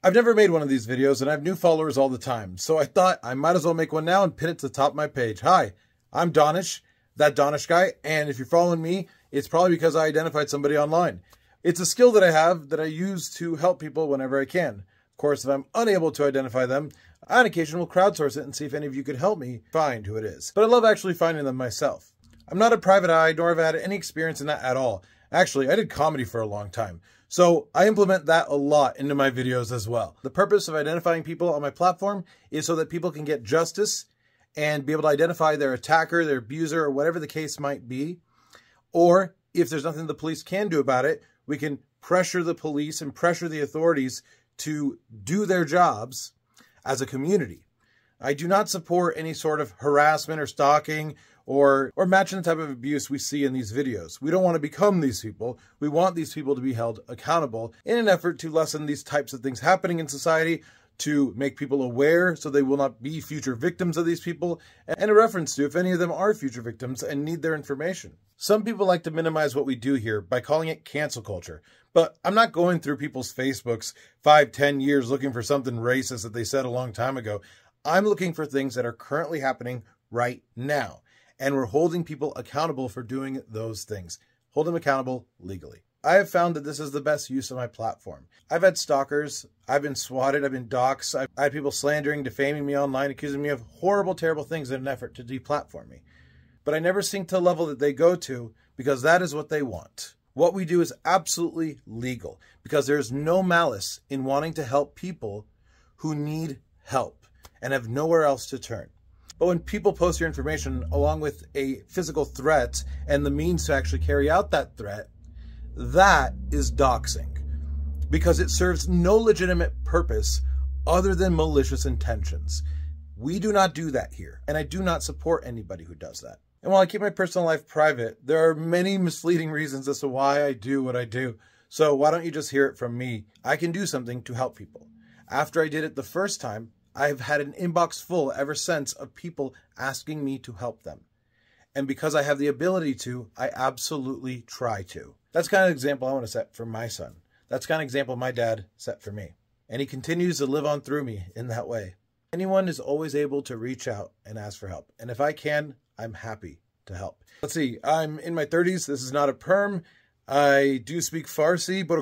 I've never made one of these videos and I have new followers all the time, so I thought I might as well make one now and pin it to the top of my page. Hi, I'm Danesh, that Danesh guy, and if you're following me, it's probably because I identified somebody online. It's a skill that I have that I use to help people whenever I can. Of course, if I'm unable to identify them, I on occasion will crowdsource it and see if any of you could help me find who it is. But I love actually finding them myself. I'm not a private eye, nor have I had any experience in that at all. Actually, I did comedy for a long time. So I implement that a lot into my videos as well. The purpose of identifying people on my platform is so that people can get justice and be able to identify their attacker, their abuser, or whatever the case might be. Or if there's nothing the police can do about it, we can pressure the police and pressure the authorities to do their jobs as a community. I do not support any sort of harassment or stalking or or matching the type of abuse we see in these videos. We don't want to become these people. We want these people to be held accountable in an effort to lessen these types of things happening in society, to make people aware so they will not be future victims of these people, and a reference to if any of them are future victims and need their information. Some people like to minimize what we do here by calling it cancel culture, but I'm not going through people's Facebooks five, ten years looking for something racist that they said a long time ago. I'm looking for things that are currently happening right now and we're holding people accountable for doing those things. Hold them accountable legally. I have found that this is the best use of my platform. I've had stalkers, I've been swatted, I've been doxxed, I've had people slandering, defaming me online, accusing me of horrible, terrible things in an effort to deplatform me. But I never sink to the level that they go to because that is what they want. What we do is absolutely legal because there is no malice in wanting to help people who need help and have nowhere else to turn. But when people post your information along with a physical threat and the means to actually carry out that threat, that is doxing because it serves no legitimate purpose other than malicious intentions. We do not do that here, and I do not support anybody who does that. And while I keep my personal life private, there are many misleading reasons as to why I do what I do. So why don't you just hear it from me? I can do something to help people. After I did it the first time, I've had an inbox full ever since of people asking me to help them. And because I have the ability to, I absolutely try to. That's kind of example I want to set for my son. That's kind of example my dad set for me. And he continues to live on through me in that way. Anyone is always able to reach out and ask for help. And if I can, I'm happy to help. Let's see, I'm in my 30s. This is not a perm. I do speak Farsi, but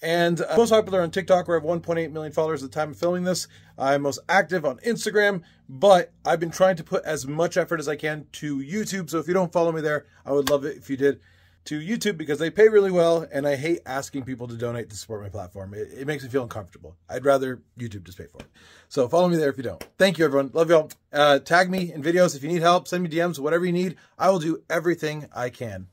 and uh, most popular on TikTok, where I have 1.8 million followers at the time of filming this. I'm most active on Instagram, but I've been trying to put as much effort as I can to YouTube. So if you don't follow me there, I would love it if you did to YouTube because they pay really well, and I hate asking people to donate to support my platform. It, it makes me feel uncomfortable. I'd rather YouTube just pay for it. So follow me there if you don't. Thank you, everyone. Love y'all. Uh, tag me in videos if you need help. Send me DMs, whatever you need. I will do everything I can.